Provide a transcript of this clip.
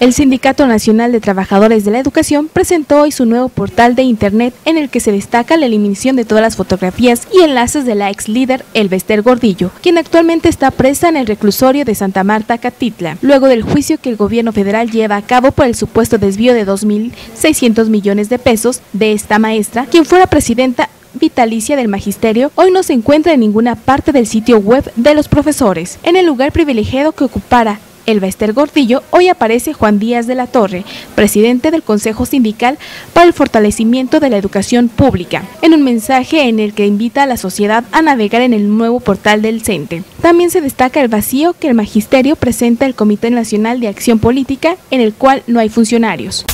El Sindicato Nacional de Trabajadores de la Educación presentó hoy su nuevo portal de Internet en el que se destaca la eliminación de todas las fotografías y enlaces de la ex líder Elvester Gordillo, quien actualmente está presa en el reclusorio de Santa Marta, Catitla, luego del juicio que el gobierno federal lleva a cabo por el supuesto desvío de 2.600 millones de pesos de esta maestra, quien fuera presidenta vitalicia del magisterio hoy no se encuentra en ninguna parte del sitio web de los profesores. En el lugar privilegiado que ocupara el Bester Gordillo, hoy aparece Juan Díaz de la Torre, presidente del Consejo Sindical para el Fortalecimiento de la Educación Pública, en un mensaje en el que invita a la sociedad a navegar en el nuevo portal del CENTE. También se destaca el vacío que el magisterio presenta el Comité Nacional de Acción Política, en el cual no hay funcionarios.